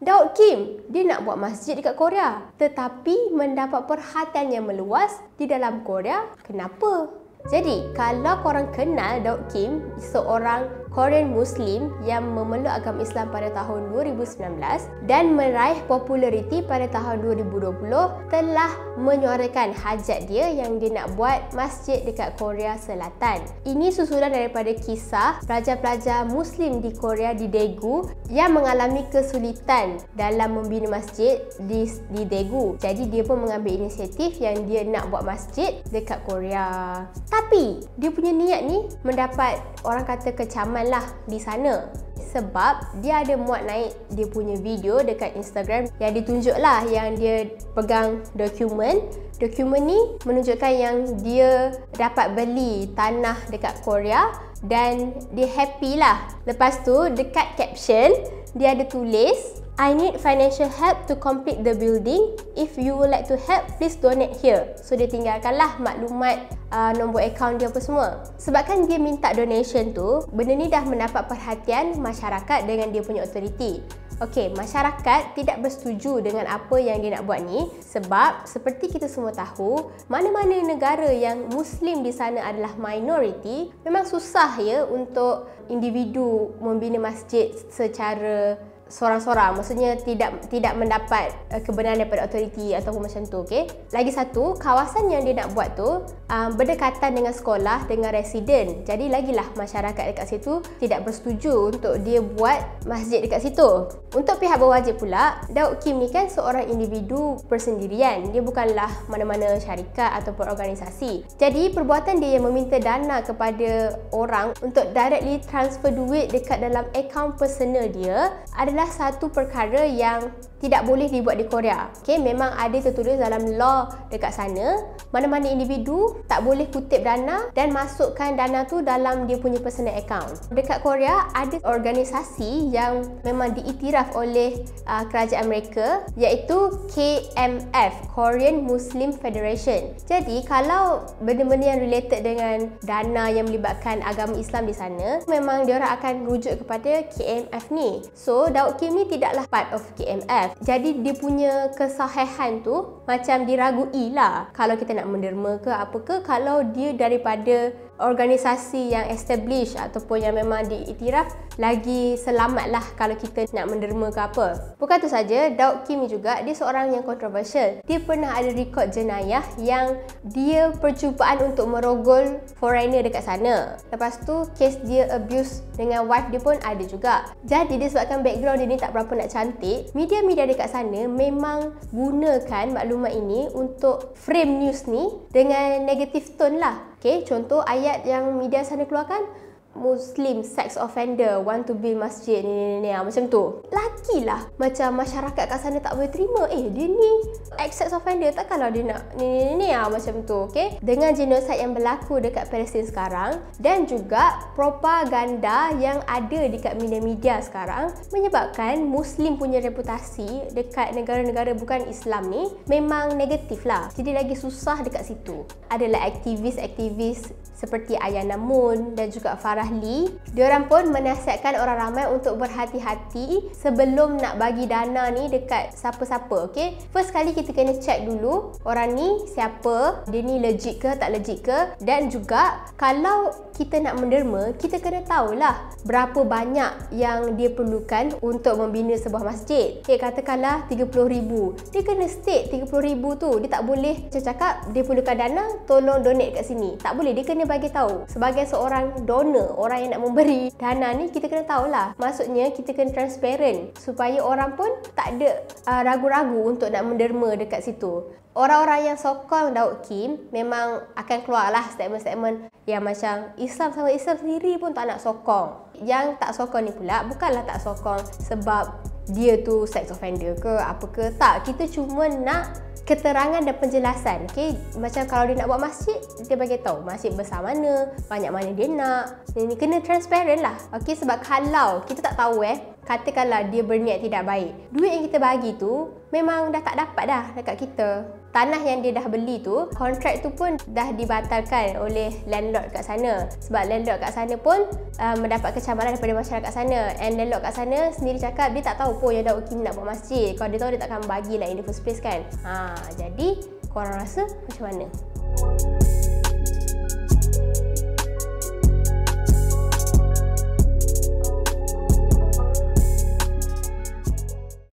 Daud Kim, dia nak buat masjid dekat Korea. Tetapi mendapat perhatian yang meluas di dalam Korea. Kenapa? Jadi, kalau korang kenal Daud Kim, seorang Korean Muslim yang memeluk agama Islam pada tahun 2019 dan meraih populariti pada tahun 2020 telah menyuarakan hajat dia yang dia nak buat masjid dekat Korea Selatan. Ini susulan daripada kisah pelajar-pelajar Muslim di Korea di Daegu yang mengalami kesulitan dalam membina masjid di, di Daegu. Jadi dia pun mengambil inisiatif yang dia nak buat masjid dekat Korea. Tapi dia punya niat ni mendapat orang kata kecaman lah di sana. Sebab dia ada muat naik dia punya video dekat Instagram yang ditunjuk lah yang dia pegang dokumen. Dokumen ni menunjukkan yang dia dapat beli tanah dekat Korea dan dia happy lah. Lepas tu dekat caption dia ada tulis I need financial help to complete the building. If you would like to help, please donate here. So dia tinggalkanlah maklumat uh, nombor akaun dia apa semua. Sebabkan dia minta donation tu, benda ni dah mendapat perhatian masyarakat dengan dia punya authority. Okey, masyarakat tidak bersetuju dengan apa yang dia nak buat ni sebab seperti kita semua tahu, mana-mana negara yang muslim di sana adalah minority, memang susah ya untuk individu membina masjid secara seorang-seorang maksudnya tidak tidak mendapat uh, kebenaran daripada authority ataupun macam tu okey? Lagi satu kawasan yang dia nak buat tu um, berdekatan dengan sekolah dengan residen jadi lagilah masyarakat dekat situ tidak bersetuju untuk dia buat masjid dekat situ. Untuk pihak berwajib pula Daud Kim ni kan seorang individu persendirian. Dia bukanlah mana-mana syarikat ataupun organisasi. Jadi perbuatan dia yang meminta dana kepada orang untuk directly transfer duit dekat dalam akaun personal dia adalah adalah satu perkara yang tidak boleh dibuat di Korea. Okay, memang ada tertulis dalam law dekat sana, mana-mana individu tak boleh kutip dana dan masukkan dana tu dalam dia punya personal account. Dekat Korea ada organisasi yang memang diiktiraf oleh uh, kerajaan mereka iaitu KMF, Korean Muslim Federation. Jadi, kalau benda-benda yang related dengan dana yang melibatkan agama Islam di sana, memang dia orang akan rujuk kepada KMF ni. So, Daud Kim ni tidaklah part of KMF. Jadi dia punya kesahihan tu macam diragui lah. Kalau kita nak menderma ke apa ke, kalau dia daripada organisasi yang establish ataupun yang memang diiktiraf lagi selamatlah kalau kita nak menderma ke apa. Bukan tu saja, Daud Kim juga dia seorang yang kontroversial. Dia pernah ada rekod jenayah yang dia percubaan untuk merogol foreigner dekat sana. Lepas tu kes dia abuse dengan wife dia pun ada juga. Jadi disebabkan background dia ni tak berapa nak cantik, media-media dekat sana memang gunakan maklumat ini untuk frame news ni dengan negative tone lah. Okay, contoh ayat yang media sana keluarkan Muslim sex offender want to build masjid ni ni ni, ni macam tu. Lakilah macam masyarakat kat sana tak boleh terima. Eh dia ni ex sex offender takkanlah dia nak ni ni ni, ni macam tu. Okey. Dengan genosid yang berlaku dekat Palestin sekarang dan juga propaganda yang ada dekat media-media sekarang menyebabkan Muslim punya reputasi dekat negara-negara bukan Islam ni memang negatif lah. Jadi lagi susah dekat situ. Adalah aktivis-aktivis seperti Ayana Moon dan juga Farah Lee. Diorang pun menasihatkan orang ramai untuk berhati-hati sebelum nak bagi dana ni dekat siapa-siapa, okay? First kali kita kena check dulu orang ni siapa, dia ni legit ke tak legit ke dan juga kalau kita nak menderma, kita kena tahulah berapa banyak yang dia perlukan untuk membina sebuah masjid. Okay, katakanlah RM30,000. Dia kena state RM30,000 tu. Dia tak boleh cakap dia perlukan dana, tolong donate kat sini. Tak boleh. Dia kena bagi tahu sebagai seorang donor, orang yang nak memberi dana ni kita kena tahulah. Maksudnya kita kena transparent supaya orang pun tak ada uh, ragu-ragu untuk nak menderma dekat situ. Orang-orang yang sokong Daud Kim memang akan keluarlah statement-statement yang macam Islam sama Islam sendiri pun tak nak sokong. Yang tak sokong ni pula bukanlah tak sokong sebab dia tu sex offender ke apa ke. Tak, kita cuma nak keterangan dan penjelasan. Okay? Macam kalau dia nak buat masjid, dia bagi tahu masjid besar mana, banyak mana dia nak. Ini kena transparent lah. Okay? Sebab kalau kita tak tahu eh, katakanlah dia berniat tidak baik. Duit yang kita bagi tu memang dah tak dapat dah dekat kita. Tanah yang dia dah beli tu, kontrak tu pun dah dibatalkan oleh landlord kat sana. Sebab landlord kat sana pun uh, mendapat kecabaran daripada masyarakat sana. And landlord kat sana sendiri cakap dia tak tahu pun yang Daud Kim nak buat masjid. Kalau dia tahu dia takkan bagilah in the first place kan. Ha, jadi korang rasa macam mana?